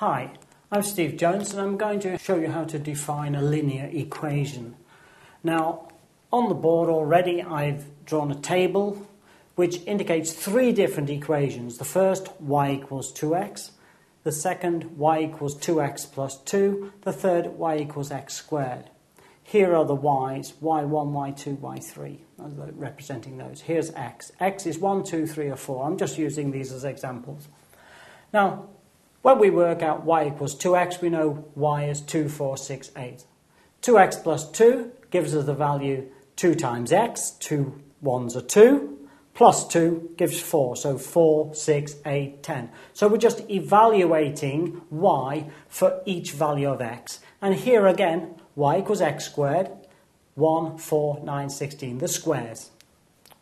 Hi, I'm Steve Jones and I'm going to show you how to define a linear equation. Now, on the board already I've drawn a table which indicates three different equations. The first, y equals 2x. The second, y equals 2x plus 2. The third, y equals x squared. Here are the y's, y1, y2, y3, representing those. Here's x. x is 1, 2, 3, or 4. I'm just using these as examples. Now, when we work out y equals 2x, we know y is 2, 4, 6, 8. 2x plus 2 gives us the value 2 times x. 2 ones are 2. Plus 2 gives 4. So 4, 6, 8, 10. So we're just evaluating y for each value of x. And here again, y equals x squared, 1, 4, 9, 16, the squares.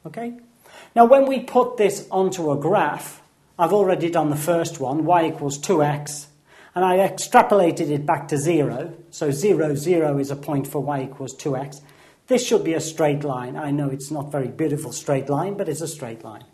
Okay? Now when we put this onto a graph, I've already done the first one, y equals 2x, and I extrapolated it back to 0. So 0, 0 is a point for y equals 2x. This should be a straight line. I know it's not very beautiful straight line, but it's a straight line.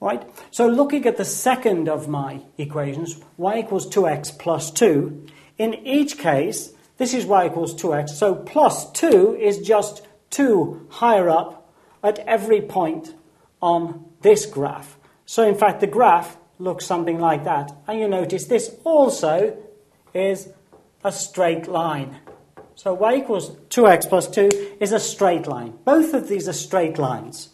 Right? So looking at the second of my equations, y equals 2x plus 2, in each case, this is y equals 2x. So plus 2 is just 2 higher up at every point on this graph. So in fact, the graph looks something like that. And you notice this also is a straight line. So y equals 2x plus 2 is a straight line. Both of these are straight lines.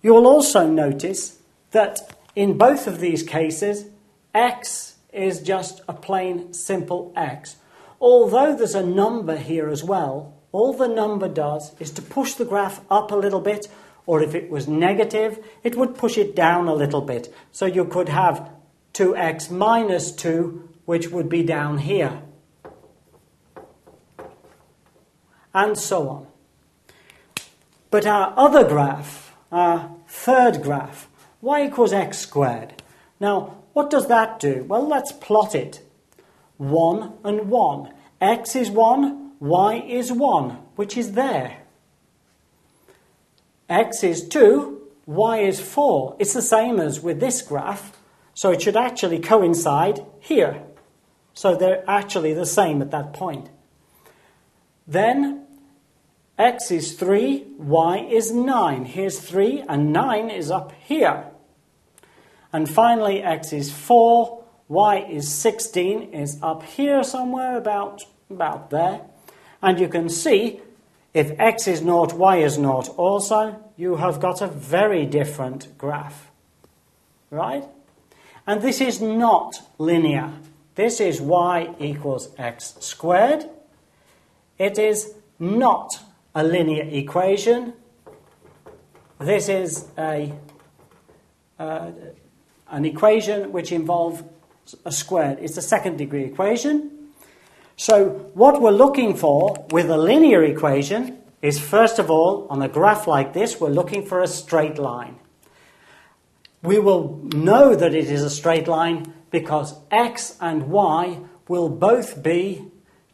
You'll also notice that in both of these cases, x is just a plain simple x. Although there's a number here as well, all the number does is to push the graph up a little bit, or if it was negative, it would push it down a little bit. So you could have 2x minus 2, which would be down here. And so on. But our other graph, our third graph, y equals x squared. Now, what does that do? Well, let's plot it. 1 and 1. X is 1, Y is 1, which is there. X is 2, Y is 4. It's the same as with this graph, so it should actually coincide here. So they're actually the same at that point. Then X is 3, Y is 9. Here's 3, and 9 is up here. And finally, X is 4, y is 16 is up here somewhere about, about there. And you can see if x is naught, y is naught also, you have got a very different graph. Right? And this is not linear. This is y equals x squared. It is not a linear equation. This is a, uh, an equation which involves a squared. It's a second degree equation. So what we're looking for with a linear equation is first of all, on a graph like this, we're looking for a straight line. We will know that it is a straight line because x and y will both be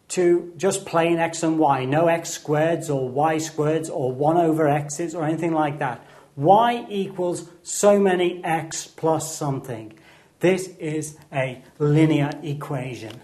to just plain x and y, no x squareds or y squareds or 1 over x's or anything like that. y equals so many x plus something. This is a linear equation.